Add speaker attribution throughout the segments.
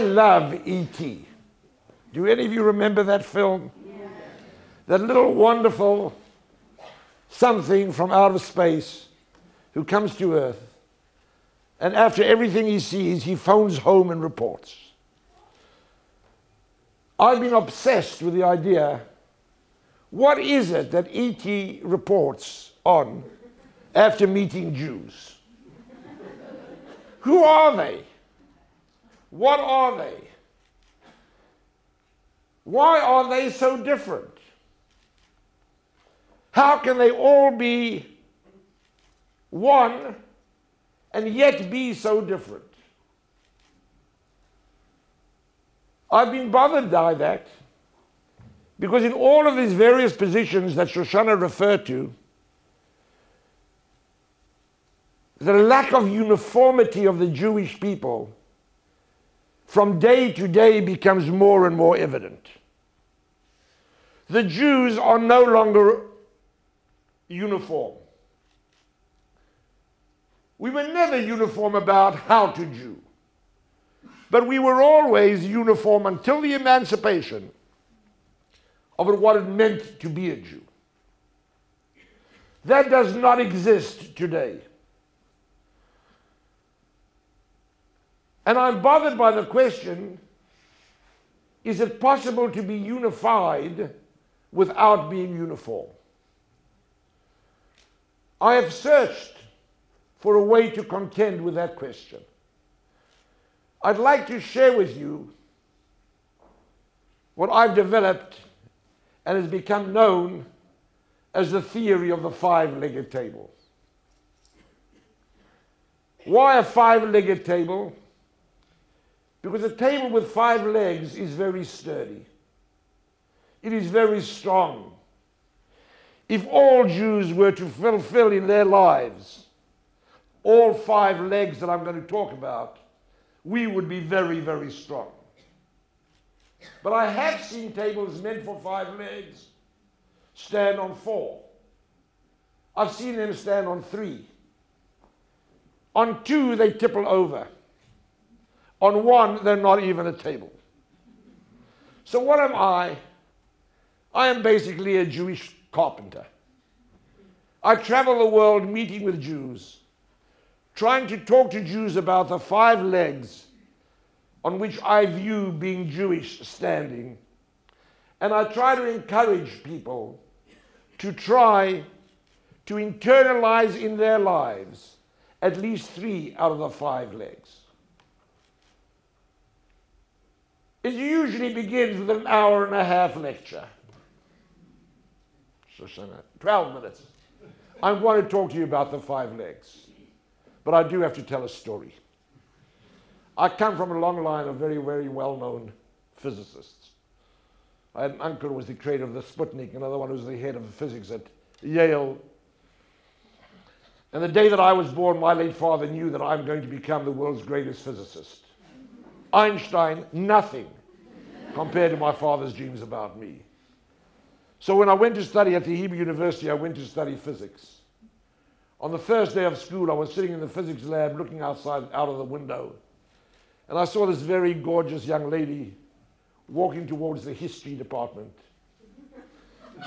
Speaker 1: love E.T. Do any of you remember that film? That little wonderful something from out of space who comes to Earth, and after everything he sees, he phones home and reports. I've been obsessed with the idea what is it that E.T. reports on after meeting Jews? Who are they? What are they? Why are they so different? How can they all be one and yet be so different? I've been bothered by that because in all of these various positions that Shoshana referred to, the lack of uniformity of the Jewish people from day to day becomes more and more evident. The Jews are no longer uniform. We were never uniform about how to Jew, but we were always uniform until the emancipation of what it meant to be a Jew. That does not exist today. And I'm bothered by the question is it possible to be unified without being uniform? I have searched for a way to contend with that question. I'd like to share with you what I've developed and has become known as the theory of the five legged table. Why a five legged table? Because a table with five legs is very sturdy, it is very strong. If all Jews were to fulfill in their lives all five legs that I'm going to talk about, we would be very, very strong. But I have seen tables meant for five legs stand on four. I've seen them stand on three. On two, they tipple over. On one, they're not even a table. So, what am I? I am basically a Jewish carpenter. I travel the world meeting with Jews, trying to talk to Jews about the five legs on which I view being Jewish standing. And I try to encourage people to try to internalize in their lives at least three out of the five legs. It usually begins with an hour and a half lecture. So, uh, 12 minutes. I want to talk to you about the five legs, but I do have to tell a story. I come from a long line of very, very well known physicists. I had an uncle who was the creator of the Sputnik, another one who was the head of physics at Yale. And the day that I was born, my late father knew that I'm going to become the world's greatest physicist. Einstein, nothing compared to my father's dreams about me. So when I went to study at the Hebrew University, I went to study physics. On the first day of school, I was sitting in the physics lab looking outside out of the window. And I saw this very gorgeous young lady walking towards the history department.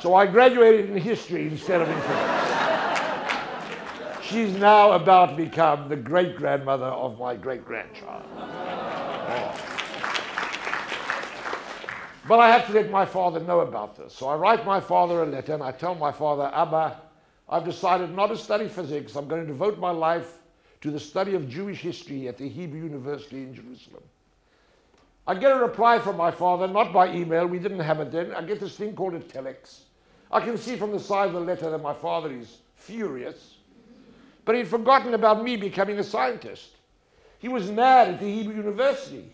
Speaker 1: So I graduated in history instead of in physics. She's now about to become the great grandmother of my great grandchild. Oh. But I have to let my father know about this. So I write my father a letter and I tell my father, Abba, I've decided not to study physics. I'm going to devote my life to the study of Jewish history at the Hebrew University in Jerusalem. I get a reply from my father, not by email, we didn't have it then. I get this thing called a telex. I can see from the side of the letter that my father is furious, but he'd forgotten about me becoming a scientist. He was mad at the Hebrew University.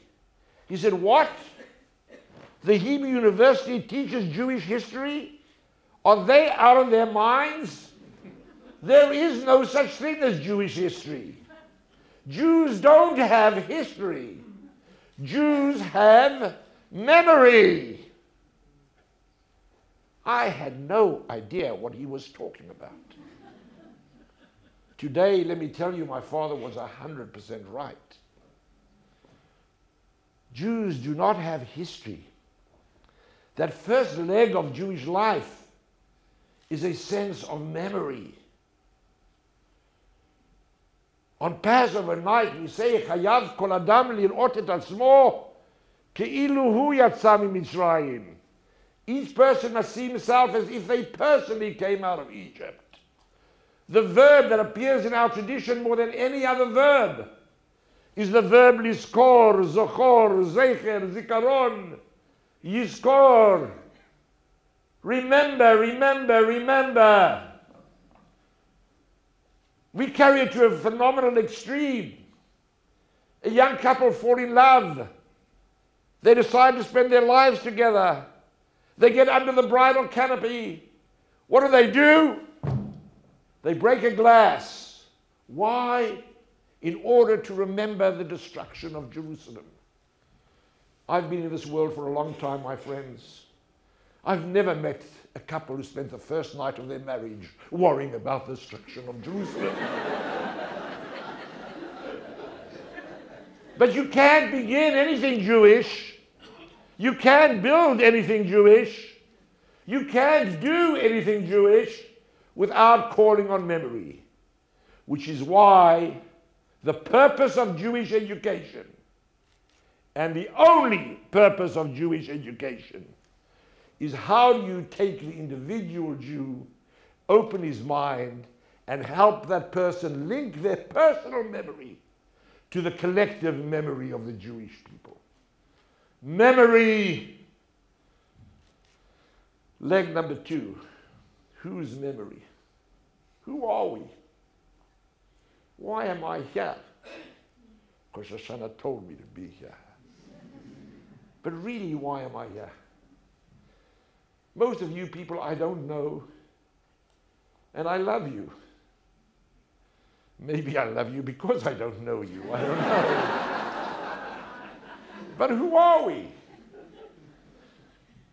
Speaker 1: He said, What? The Hebrew University teaches Jewish history? Are they out of their minds? There is no such thing as Jewish history. Jews don't have history. Jews have memory. I had no idea what he was talking about. Today, let me tell you, my father was 100% right. Jews do not have history. That first leg of Jewish life is a sense of memory. On Passover night, we say, Chayav kol adam lirot et atzmo ke'ilu hu yatsa mitzrayim. Each person must see himself as if they personally came out of Egypt. The verb that appears in our tradition more than any other verb is the verb liskor, zochor, zecher, zikaron, yiskor. Remember, remember, remember. We carry it to a phenomenal extreme. A young couple fall in love. They decide to spend their lives together. They get under the bridal canopy. What do they do? They break a glass. Why? In order to remember the destruction of Jerusalem. I've been in this world for a long time, my friends. I've never met a couple who spent the first night of their marriage worrying about the destruction of Jerusalem. but you can't begin anything Jewish. You can't build anything Jewish. You can't do anything Jewish without calling on memory, which is why the purpose of Jewish education and the only purpose of Jewish education is how do you take the individual Jew, open his mind, and help that person link their personal memory to the collective memory of the Jewish people. Memory. Leg number two. Whose memory? Who are we? Why am I here? Because Shoshana told me to be here. But really, why am I here? Most of you people I don't know, and I love you. Maybe I love you because I don't know you. I don't know. but who are we?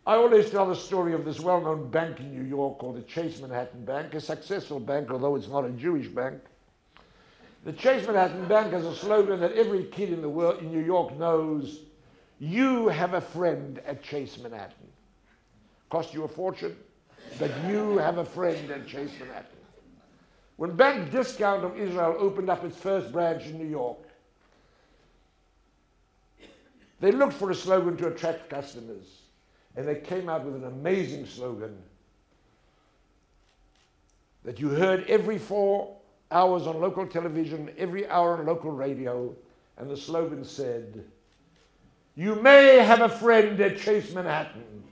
Speaker 1: I always tell the story of this well known bank in New York called the Chase Manhattan Bank, a successful bank, although it's not a Jewish bank. The Chase Manhattan Bank has a slogan that every kid in the world in New York knows you have a friend at Chase Manhattan. Cost you a fortune, but you have a friend at Chase Manhattan. When Bank Discount of Israel opened up its first branch in New York, they looked for a slogan to attract customers. And they came out with an amazing slogan that you heard every four hours on local television, every hour on local radio. And the slogan said, You may have a friend at Chase Manhattan,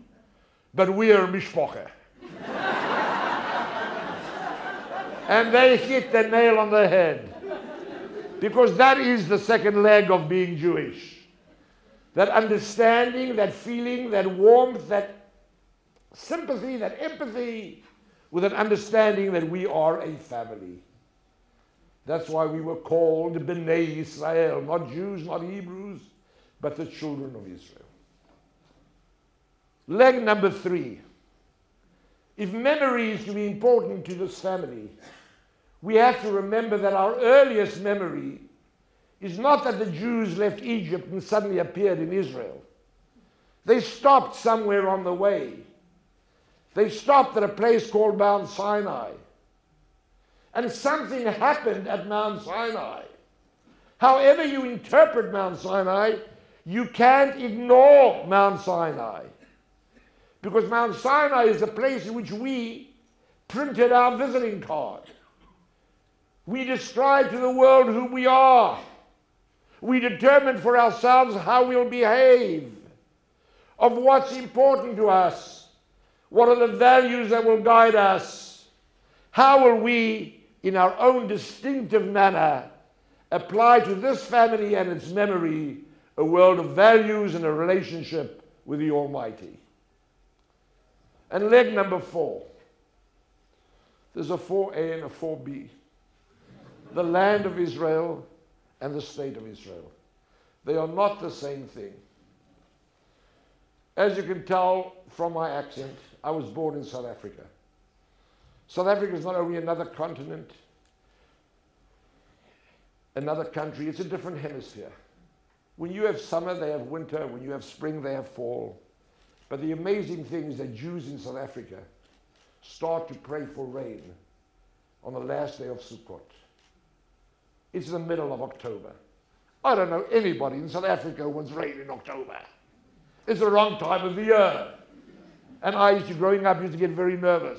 Speaker 1: but we are Mishpoche. and they hit the nail on the head. Because that is the second leg of being Jewish that understanding, that feeling, that warmth, that sympathy, that empathy, with an understanding that we are a family. That's why we were called B'nai Israel, not Jews, not Hebrews, but the children of Israel. Leg number three. If memory is to be important to this family, we have to remember that our earliest memory is not that the Jews left Egypt and suddenly appeared in Israel. They stopped somewhere on the way. They stopped at a place called Mount Sinai. And something happened at Mount Sinai. However, you interpret Mount Sinai, you can't ignore Mount Sinai. Because Mount Sinai is the place in which we printed our visiting card. We describe to the world who we are. We determine for ourselves how we'll behave, of what's important to us, what are the values that will guide us, how will we, in our own distinctive manner, apply to this family and its memory a world of values and a relationship with the Almighty. And leg number four. There's a 4A and a 4B. The land of Israel and the state of Israel. They are not the same thing. As you can tell from my accent, I was born in South Africa. South Africa is not only another continent, another country, it's a different hemisphere. When you have summer, they have winter. When you have spring, they have fall. But the amazing thing is that Jews in South Africa start to pray for rain on the last day of Sukkot. It's the middle of October. I don't know anybody in South Africa who wants rain in October. It's the wrong time of the year. And I used to, growing up, used to get very nervous.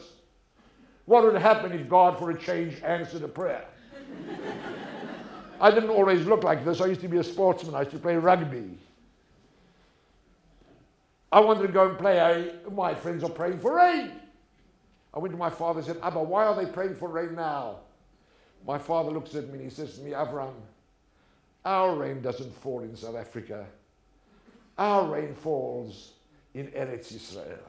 Speaker 1: What would happen if God, for a change, answered a prayer? I didn't always look like this. I used to be a sportsman. I used to play rugby. I wanted to go and play. I, my friends are praying for rain. I went to my father and said, Abba, why are they praying for rain now? My father looks at me and he says to me, Avram, our rain doesn't fall in South Africa. Our rain falls in Eretz Israel.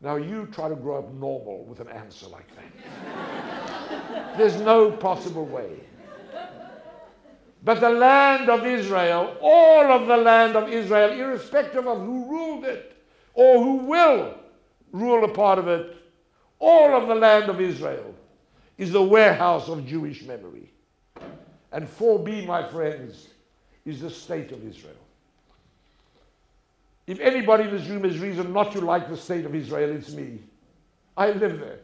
Speaker 1: Now you try to grow up normal with an answer like that. There's no possible way. But the land of Israel, all of the land of Israel, irrespective of who ruled it or who will rule a part of it, all of the land of Israel is the warehouse of Jewish memory. And 4b, my friends, is the state of Israel. If anybody in this room has reason not to like the state of Israel, it's me. I live there.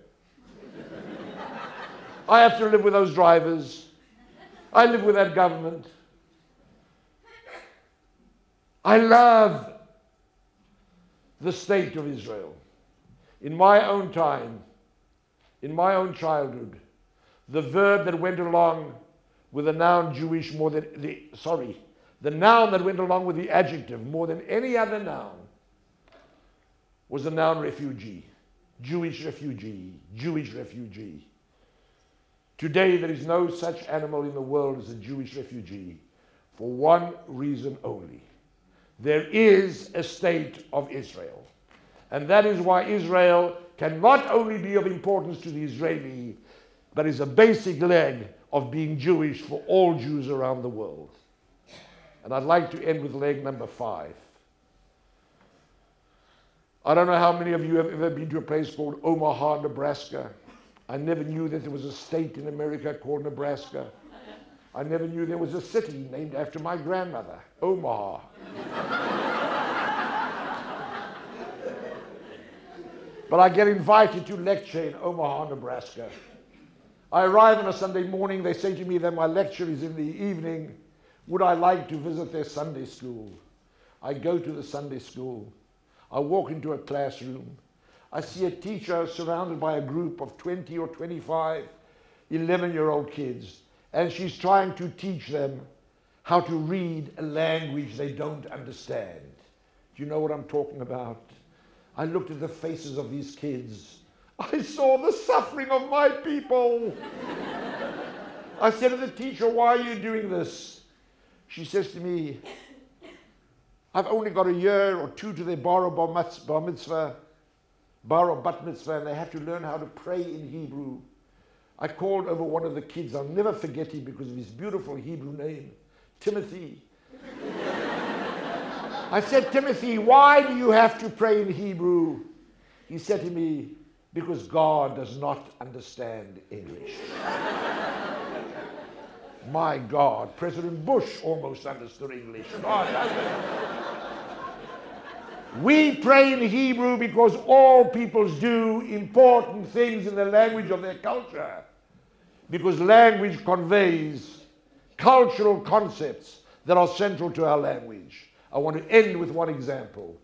Speaker 1: I have to live with those drivers. I live with that government. I love the state of Israel. In my own time, in my own childhood, the verb that went along with the noun Jewish more than the sorry, the noun that went along with the adjective more than any other noun was the noun refugee. Jewish refugee, Jewish refugee. Today, there is no such animal in the world as a Jewish refugee for one reason only. There is a state of Israel. And that is why Israel can not only be of importance to the Israeli, but is a basic leg of being Jewish for all Jews around the world. And I'd like to end with leg number five. I don't know how many of you have ever been to a place called Omaha, Nebraska. I never knew that there was a state in America called Nebraska. I never knew there was a city named after my grandmother, Omaha. but I get invited to lecture in Omaha, Nebraska. I arrive on a Sunday morning. They say to me that my lecture is in the evening. Would I like to visit their Sunday school? I go to the Sunday school. I walk into a classroom. I see a teacher surrounded by a group of 20 or 25 11 year old kids, and she's trying to teach them how to read a language they don't understand. Do you know what I'm talking about? I looked at the faces of these kids. I saw the suffering of my people. I said to the teacher, Why are you doing this? She says to me, I've only got a year or two to their bar bar mitzvah, bar or bat mitzvah, and they have to learn how to pray in Hebrew. I called over one of the kids. I'll never forget him because of his beautiful Hebrew name, Timothy. I said, Timothy, why do you have to pray in Hebrew? He said to me, because God does not understand English. My God, President Bush almost understood English. We pray in Hebrew because all peoples do important things in the language of their culture. Because language conveys cultural concepts that are central to our language. I want to end with one example.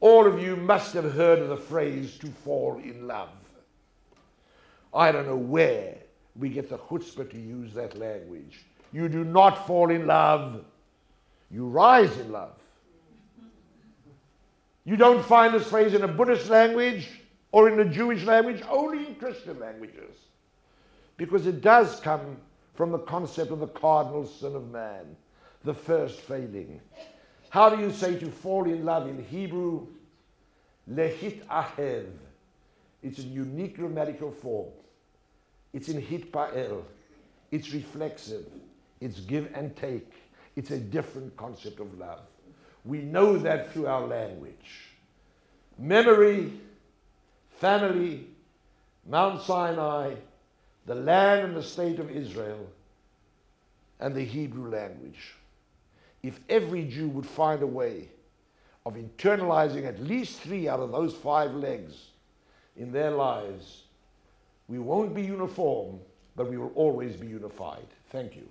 Speaker 1: All of you must have heard of the phrase to fall in love. I don't know where we get the chutzpah to use that language. You do not fall in love, you rise in love. You don't find this phrase in a Buddhist language or in a Jewish language, only in Christian languages. Because it does come from the concept of the cardinal sin of man, the first failing. How do you say to fall in love in Hebrew? Lehit ahev. It's a unique grammatical form. It's in hitpael. It's reflexive. It's give and take. It's a different concept of love. We know that through our language. Memory, family, Mount Sinai, the land and the state of Israel, and the Hebrew language. If every Jew would find a way of internalizing at least three out of those five legs in their lives, we won't be uniform, but we will always be unified. Thank you.